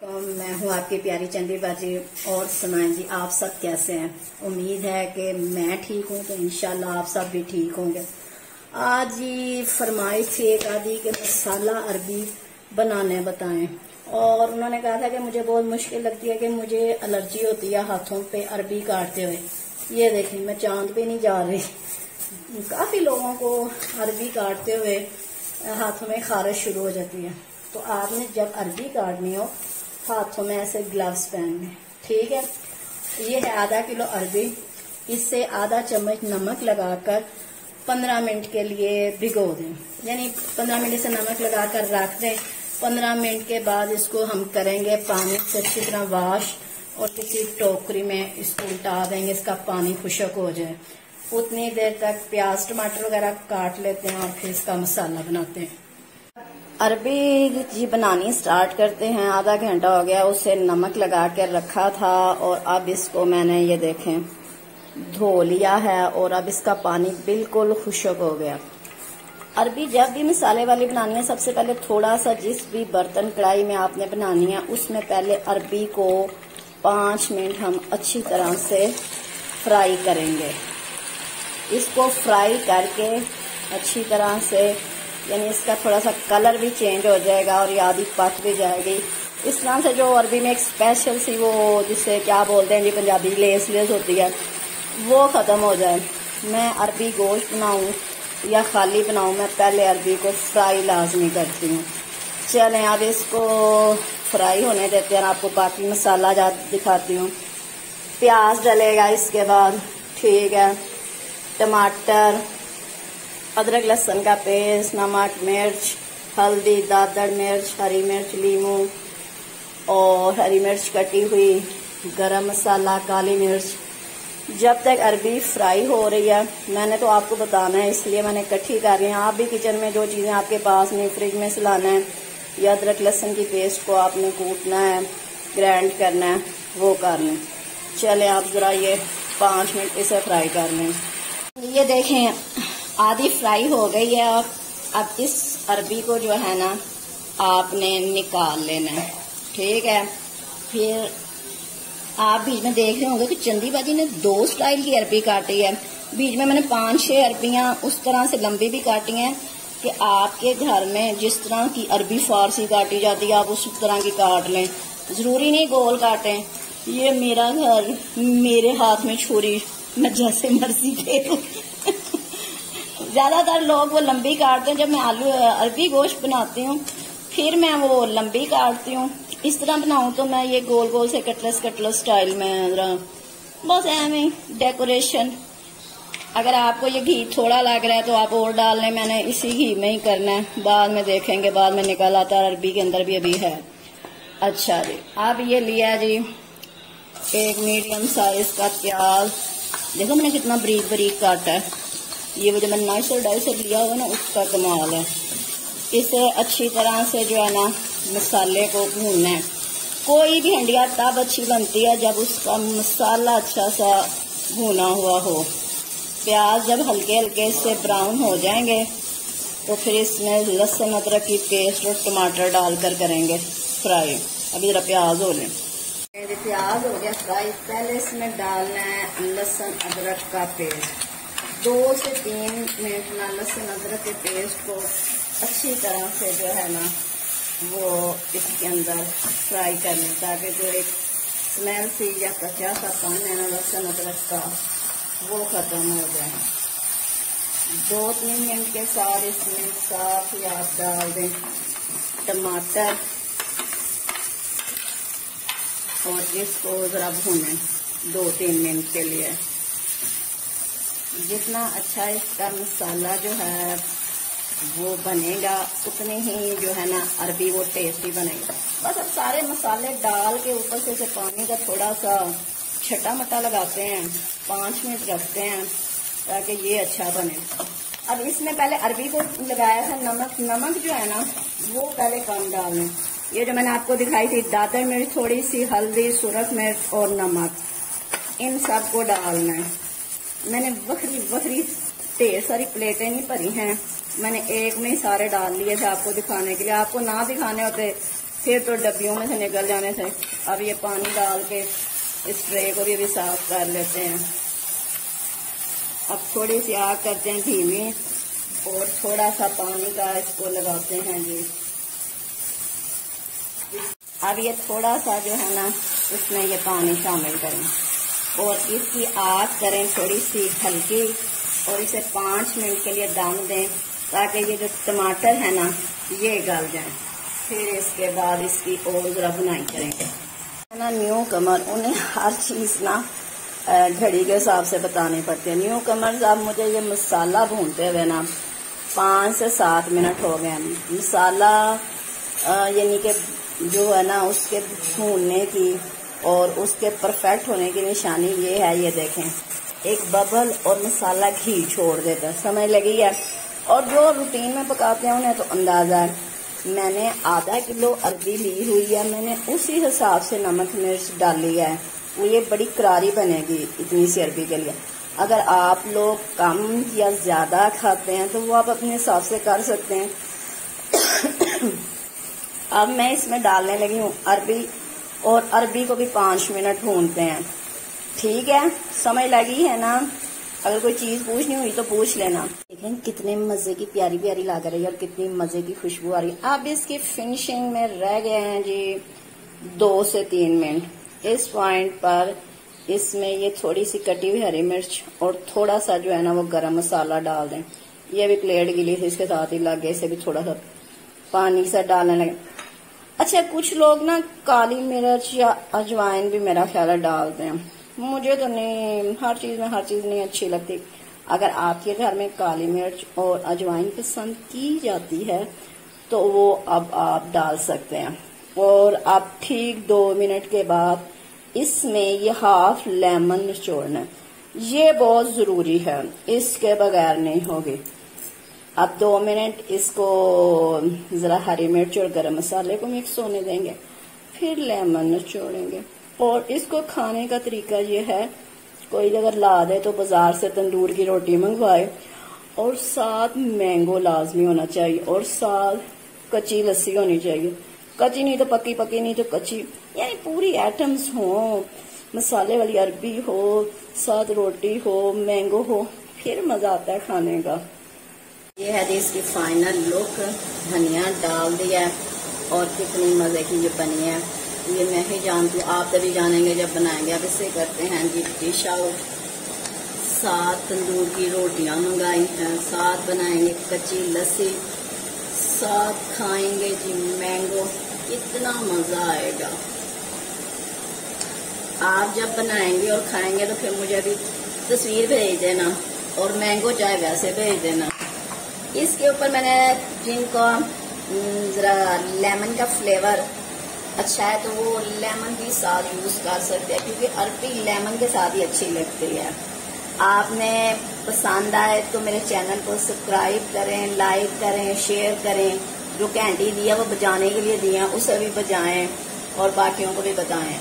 तो मैं हूँ आपकी प्यारी चंदी बाजी और सुनाएँ जी, आप सब कैसे हैं? उम्मीद है कि मैं ठीक हूँ तो इंशाल्लाह आप सब भी ठीक होंगे। आज ही फरमाइश थी एक आदि के मसाला अरबी बनाने बताएँ। और उन्होंने कहा था कि मुझे बहुत मुश्किल लगती है कि मुझे एलर्जी होती है हाथों पे अरबी काटते हुए। ये देखें मैं चाँद पे नहीं जा रही। काफ़ी लोगों को अरबी काटते हुए हाथों में खारिश शुरू हो जाती है। तो आपने जब अरबी काटनी हो हाथों में ऐसे ग्लव्स पहनने। ठीक है? ये है आधा किलो अरबी। इससे आधा चम्मच नमक लगाकर पंद्रह मिनट के लिए भिगो दें। यानी पंद्रह मिनट से नमक लगाकर रख दें। पंद्रह मिनट के बाद इसको हम करेंगे पानी से अच्छी तरह वाश और किसी टोकरी में इसको उल्टा देंगे, इसका पानी खुशक हो जाए। उतनी देर तक प्याज, टमाटर वगैरह काट लेते हैं और फिर इसका मसाला बनाते हैं। अरबी जी बनानी स्टार्ट करते हैं। आधा घंटा हो गया, उसे नमक लगा कर रखा था और अब इसको मैंने ये देखें, धो लिया है और अब इसका पानी बिल्कुल खुशक हो गया। अरबी, जब भी मसाले वाली बनानी है, सबसे पहले थोड़ा सा जिस भी बर्तन कढ़ाई में आपने बनानी है, उसमें पहले अरबी को पाँच मिनट हम अच्छी तरह से फ्राई करेंगे। इसको फ्राई करके अच्छी तरह से यानी इसका थोड़ा सा कलर भी चेंज हो जाएगा और यादी पक भी जाएगी। इस तरह से जो अरबी में एक स्पेशल सी वो जिसे क्या बोलते हैं जी, पंजाबी लेस लेस होती है, वो ख़त्म हो जाए। मैं अरबी गोश्त बनाऊँ या खाली बनाऊँ, मैं पहले अरबी को फ्राई लाजमी करती हूँ। चलें, अब इसको फ्राई होने देते हैं आपको बाकी मसाला दिखाती हूँ। प्याज डलेगा इसके बाद, ठीक है। टमाटर अदरक, लहसुन का पेस्ट, नमक, मिर्च, हल्दी दादड़ मिर्च, हरी मिर्च, लीमू और हरी मिर्च कटी हुई गरम मसाला, काली मिर्च। जब तक अरबी फ्राई हो रही है, मैंने तो आपको बताना है, इसलिए मैंने इकट्ठी कर रही है। आप भी किचन में जो चीज़ें आपके पास नहीं फ्रिज में से लाना है, या अदरक, लहसुन की पेस्ट को आपने कूटना है, ग्राइंड करना है, वो कर लें। चले आप ज़रा ये पाँच मिनट इसे फ्राई कर लें। ये देखें आधी फ्राई हो गई है और अब इस अरबी को जो है ना, आपने निकाल लेना है। ठीक है? फिर आप बीच में देख रहे होंगे कि चंदी बाजी ने दो स्टाइल की अरबी काटी है। बीच में मैंने पाँच छह अरबियाँ उस तरह से लंबी भी काटी हैं कि आपके घर में जिस तरह की अरबी फारसी काटी जाती है, आप उस तरह की काट लें। ज़रूरी नहीं गोल काटें। ये मेरा घर, मेरे हाथ में छोरी, मैं जैसे मर्ज़ी खेलूं ज़्यादातर लोग वो लंबी काटते हैं। जब मैं आलू अरबी गोश्त बनाती हूँ, फिर मैं वो लंबी काटती हूँ। इस तरह बनाऊँ तो मैं ये गोल गोल से कटलस कटलस स्टाइल में बस एवं डेकोरेशन अगर आपको ये घी थोड़ा लग रहा है तो आप और डाल लें। मैंने इसी घी में ही करना है। बाद में देखेंगे। बाद में निकल आता है। अरबी के अंदर भी अभी है। अच्छा जी। अब ये लिया जी एक मीडियम साइज़ का प्याज। देखो मैंने कितना बरीक बरीक काटा है। ये वो जो मैंने नाइसर डाइसर लिया हुआ ना, उसका कमाल है। इसे अच्छी तरह से जो है ना, मसाले को भूनना है। कोई भी हंडिया तब अच्छी बनती है जब उसका मसाला अच्छा सा भुना हुआ हो। प्याज जब हल्के हल्के से ब्राउन हो जाएँगे तो फिर इसमें लहसुन, अदरक की पेस्ट और टमाटर डालकर करेंगे फ्राई अभी जरा प्याज हो लें। प्याज हो गया फ्राई पहले इसमें डालना है लहसुन, अदरक का पेस्ट दो से तीन मिनट ना लहसुन अदरक के पेस्ट को अच्छी तरह से जो है ना, वो इसके अंदर फ्राई कर लें, ताकि जो एक स्मेल सी या कच्चा सा पान है ना लहसुन अदरक का, वो ख़त्म हो जाए। दो तीन मिनट के साथ इसमें साफ़ आप डाल दें टमाटर और इसको ज़रा भूनें दो तीन मिनट के लिए। जितना अच्छा इसका मसाला जो है वो बनेगा उतने ही जो है ना अरबी वो टेस्टी बनेगा। बस अब सारे मसाले डाल के ऊपर से, से पानी का थोड़ा सा छटा मटा लगाते हैं पाँच मिनट रखते हैं ताकि ये अच्छा बने। अब इसमें पहले अरबी को लगाया था नमक नमक जो है ना वो पहले कम डालना ये जो मैंने आपको दिखाई थी दादर मिर्च थोड़ी सी हल्दी सुरख मिर्च और नमक इन सबको डालना है। मैंने बखरी बखरी ढेर सारी प्लेटें नहीं भरी हैं। मैंने एक में ही सारे डाल लिए थे आपको दिखाने के लिए। आपको ना दिखाने होते, फिर तो डब्बियों में से निकल जाने थे अब ये पानी डाल के इस ट्रे को भी अभी साफ़ कर लेते हैं। अब थोड़ी सी आग करते हैं धीमी, और थोड़ा सा पानी का इसको लगाते हैं जी। अब ये थोड़ा सा जो है ना, इसमें ये पानी शामिल करें। और इसकी आग करें थोड़ी सी हल्की और इसे पाँच मिनट के लिए दम दें ताकि ये जो टमाटर है ना, ये गल जाए। फिर इसके बाद इसकी और ज़रा बुनाई करेंगे ना न्यू कमर उन्हें हर चीज़ ना घड़ी के हिसाब से बताने पड़ते हैं। न्यू कमर अब मुझे ये मसाला भूनते हुए ना, पाँच से सात मिनट हो गए मसाला यानी कि जो है ना, उसके भूनने की और उसके परफेक्ट होने की निशानी ये है, ये देखें। एक बबल और मसाला घी छोड़ देता है। समझ लगी है और जो रूटीन में पकाते हैं, उन्हें तो अंदाज़ा है। मैंने आधा किलो अरबी ली हुई है, मैंने उसी हिसाब से नमक मिर्च डाली है। ये बड़ी करारी बनेगी इतनी सी अरबी के लिए। अगर आप लोग कम या ज़्यादा खाते हैं तो वो आप अपने हिसाब से कर सकते हैं। अब मैं इसमें डालने लगी हूँ अरबी और अरबी को भी पाँच मिनट भूनते हैं। ठीक है? समझ लगी है ना? अगर कोई चीज़ पूछनी हुई तो पूछ लेना। देखें, कितने मज़े की प्यारी प्यारी लग रही है और कितनी मज़े की खुशबू आ रही है। अब इसकी फिनिशिंग में रह गए हैं जी दो से तीन मिनट। इस पॉइंट पर इसमें ये थोड़ी सी कटी हुई हरी मिर्च और थोड़ा सा जो है ना वो गरम मसाला डाल दें। ये भी प्लेट गिली थी, इसके साथ ही लग गए इसे भी थोड़ा सा पानी से डालने लगे। अच्छा कुछ लोग ना काली मिर्च या अजवाइन भी मेरा ख्याल है डालते हैं मुझे तो नहीं, हर चीज़ में हर चीज़ नहीं अच्छी लगती। अगर आपके घर में काली मिर्च और अजवाइन पसंद की जाती है तो वो अब आप डाल सकते हैं। और अब ठीक दो मिनट के बाद इसमें ये हाफ़ लेमन निचोड़ना ये बहुत ज़रूरी है, इसके बगैर नहीं होगी। अब दो मिनट, इसको, जरा हरी मिर्च और गरम मसाले को मिक्स होने देंगे, फिर लेमन निचोड़ेंगे और इसको खाने का तरीका ये है, कोई अगर ला दे तो बाज़ार से तंदूर की रोटी मंगवाए, और साथ मैंगो लाजमी होना चाहिए, और साथ कच्ची लस्सी होनी चाहिए। कच्ची नहीं तो पक्की पक्की नहीं तो कच्ची, यानी पूरी आइटम्स हो, मसाले वाली अरबी हो, साथ रोटी हो मैंगो हो, फिर मज़ा आता है खाने का। ये है जी इसकी फाइनल लुक धनिया डाल दिया और कितनी मज़े की ये बनी है। ये मैं ही जानती हूँ, आप तभी जानेंगे जब बनाएँगे। अब इसे करते हैं जी डिश आउट सात तंदूर की रोटियाँ मंगाई हैं साथ बनाएँगे कच्ची लस्सी साथ खाएँगे जी मैंगो इतना मज़ा आएगा। आप जब बनाएँगे और खाएँगे तो फिर मुझे अभी तस्वीर भेज देना, और मैंगो चाय वैसे भेज देना। इसके ऊपर मैंने जिनको ज़रा लेमन का फ्लेवर अच्छा है तो वो लेमन भी साथ यूज़ कर सकते हैं, क्योंकि अरबी लेमन के साथ ही अच्छी लगती है। आपने पसंद आए तो मेरे चैनल को सब्सक्राइब करें, लाइक करें, शेयर करें। जो कैंडी दिया वो बजाने के लिए दिया, उसे भी बजाएँ और बाकियों को भी बताएँ